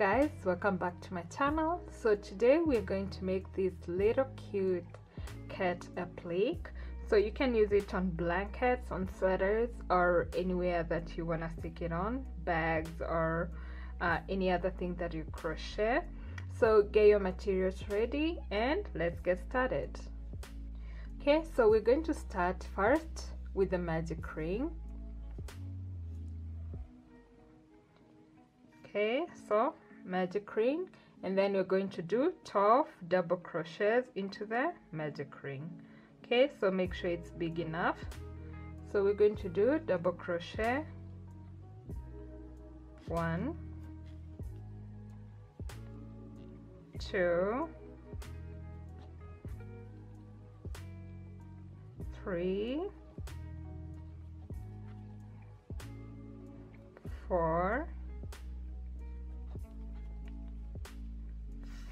guys welcome back to my channel. So today we're going to make this little cute cat applique so you can use it on blankets on sweaters or anywhere that you want to stick it on bags or uh, any other thing that you crochet. So get your materials ready and let's get started. Okay so we're going to start first with the magic ring. Okay so magic ring and then we're going to do 12 double crochets into the magic ring. Okay so make sure it's big enough. So we're going to do double crochet. One. Two. Three. Four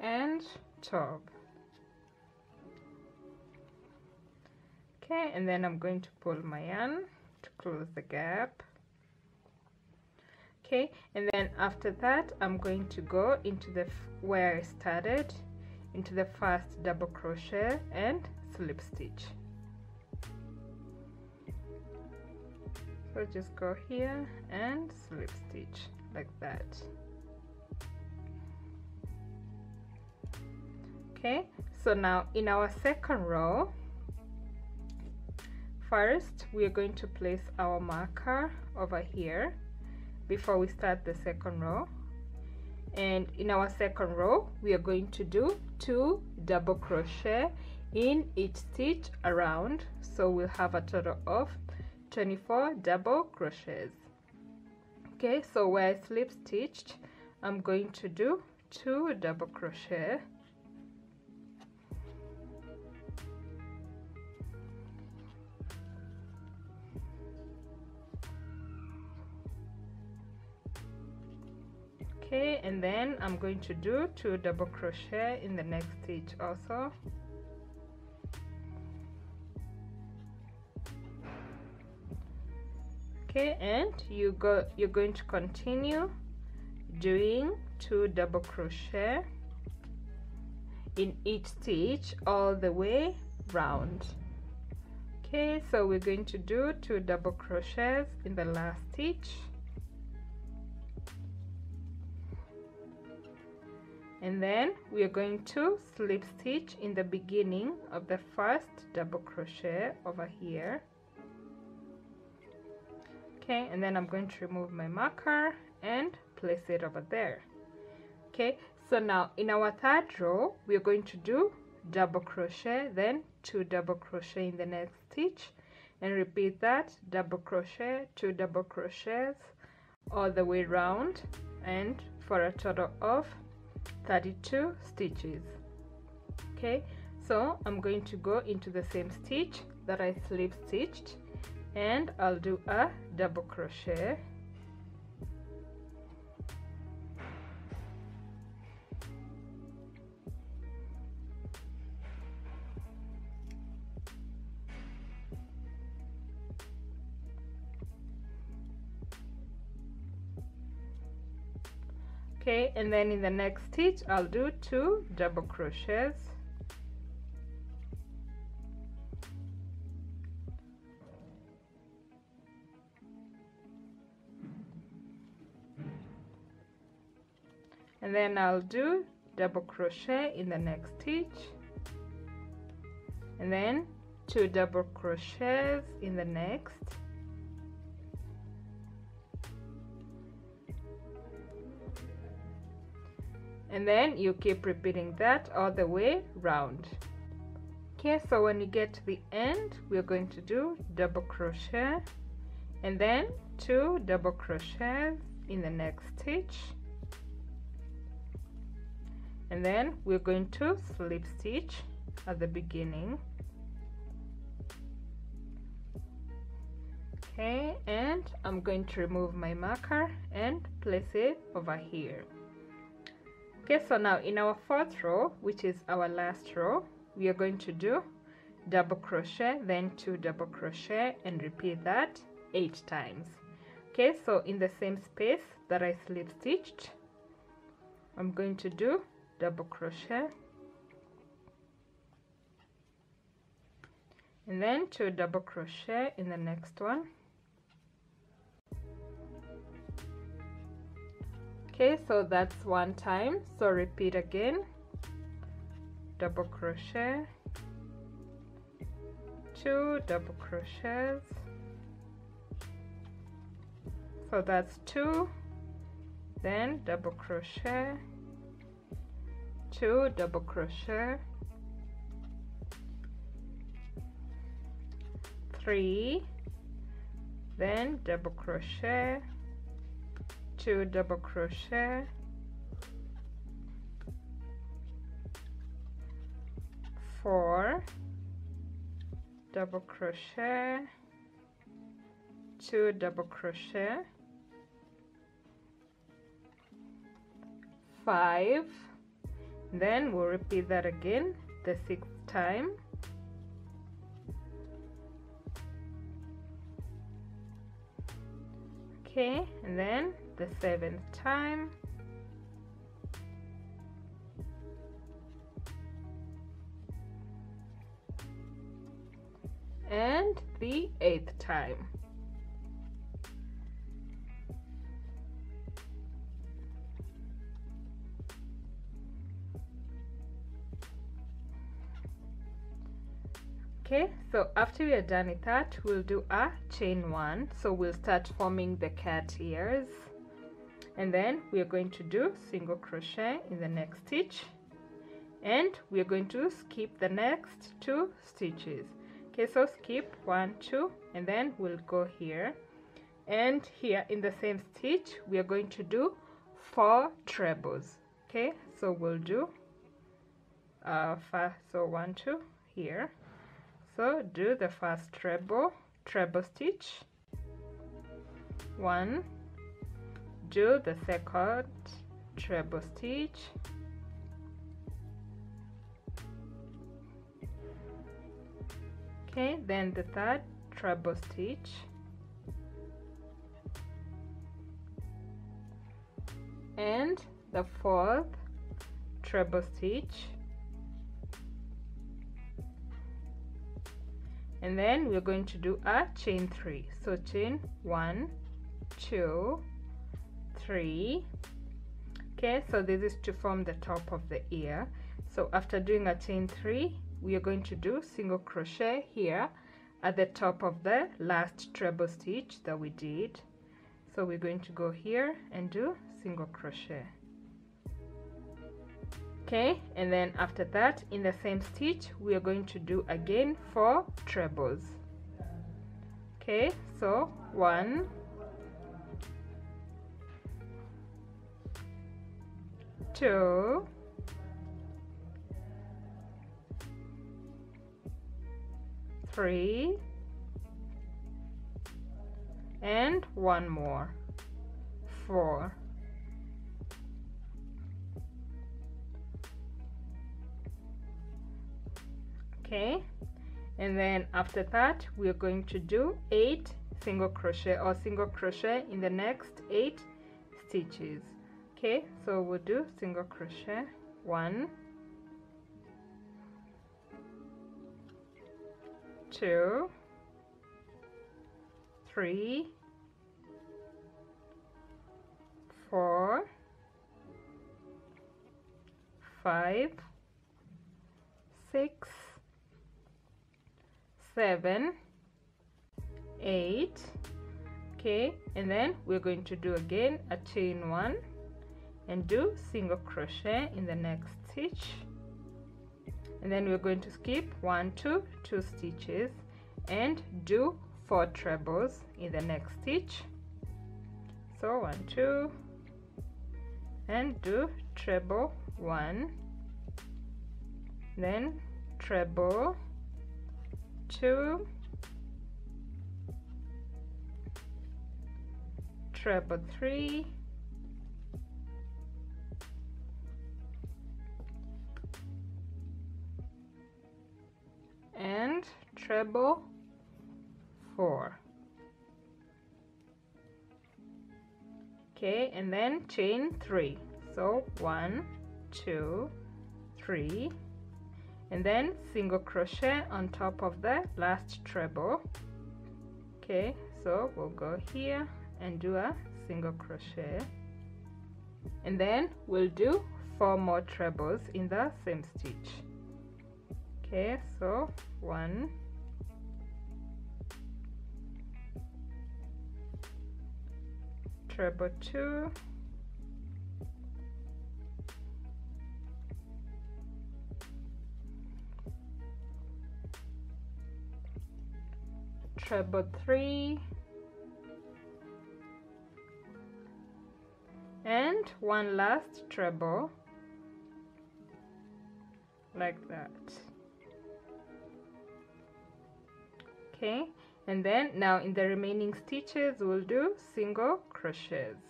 And top okay and then I'm going to pull my yarn to close the gap. Okay and then after that I'm going to go into the where I started into the first double crochet and slip stitch. So just go here and slip stitch like that okay so now in our second row first we are going to place our marker over here before we start the second row. And in our second row we are going to do two double crochet in each stitch around. So we'll have a total of 24 double crochets. Okay so where I slip stitched I'm going to do two double crochet okay and then I'm going to do two double crochet in the next stitch also. Okay and you go you're going to continue doing two double crochet in each stitch all the way round. Okay so we're going to do two double crochets in the last stitch and then we are going to slip stitch in the beginning of the first double crochet over here. Okay and then I'm going to remove my marker and place it over there. Okay so now in our third row we are going to do double crochet then two double crochet in the next stitch and repeat that double crochet two double crochets all the way round and for a total of 32 stitches. Okay so I'm going to go into the same stitch that I slip stitched and I'll do a double crochet okay and then in the next stitch I'll do two double crochets. And then I'll do double crochet in the next stitch. And then two double crochets in the next and then you keep repeating that all the way round. Okay so when you get to the end we're going to do double crochet. And then two double crochets in the next stitch. And then we're going to slip stitch at the beginning. Okay and I'm going to remove my marker and place it over here okay so now in our fourth row which is our last row we are going to do double crochet then two double crochet and repeat that eight times. Okay so in the same space that I slip stitched. I'm going to do double crochet. And then two double crochet in the next one okay so that's one time. So repeat again. Double crochet. Two double crochets. So that's two. Then double crochet. Two double crochet. Three. Then double crochet two double crochet. Four. Double crochet. Two double crochet. Five. Then we'll repeat that again the sixth time okay and then the seventh time. And the eighth time okay so after we are done with that we'll do a chain one. So we'll start forming the cat ears. And then we are going to do single crochet in the next stitch. And we are going to skip the next two stitches. Okay so skip one two and then we'll go here. And here in the same stitch we are going to do four trebles. Okay so we'll do uh five so one two here so do the first treble treble stitch. One. Do the second treble stitch. Okay then the third treble stitch. And the fourth treble stitch and then we're going to do a chain three. So chain one two three. Okay so this is to form the top of the ear. So after doing a chain three we are going to do single crochet here at the top of the last treble stitch that we did. So we're going to go here and do single crochet okay and then after that in the same stitch we are going to do again four trebles. Okay so one two three and one more. Four okay and then after that we are going to do eight single crochet or single crochet in the next eight stitches. Okay so we'll do single crochet. One two three four five six seven eight okay and then we're going to do again a chain one and do single crochet in the next stitch. And then we're going to skip one two two stitches and do four trebles in the next stitch. So one two and do treble one then treble two treble three and treble four. Okay and then chain three. So one two three and then single crochet on top of the last treble. Okay so we'll go here and do a single crochet. And then we'll do four more trebles in the same stitch. Okay so one treble two treble three. And one last treble. Like that. Okay and then now in the remaining stitches we'll do single crochets.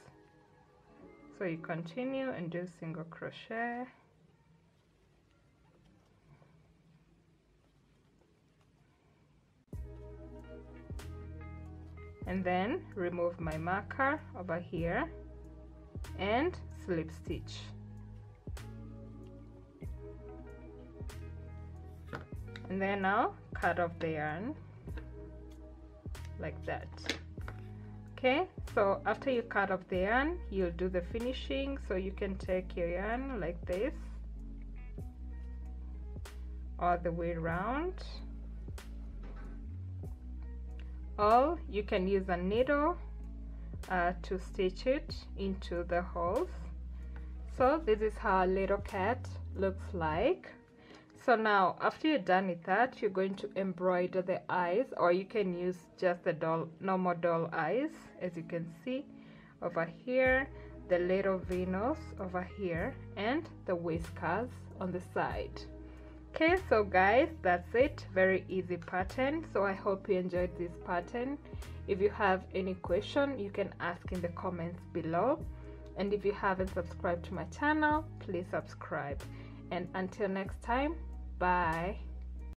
So you continue and do single crochet and then remove my marker over here and slip stitch. And then now cut off the yarn like that. Okay so after you cut off the yarn you'll do the finishing. So you can take your yarn like this all the way around or you can use a needle uh, to stitch it into the holes. So this is how a little cat looks like. So now after you're done with that you're going to embroider the eyes or you can use just the doll normal doll eyes as you can see over here the little Venus over here and the whiskers on the side okay so guys that's it. Very easy pattern. So I hope you enjoyed this pattern. If you have any question you can ask in the comments below. And if you haven't subscribed to my channel please subscribe. And until next time Bye.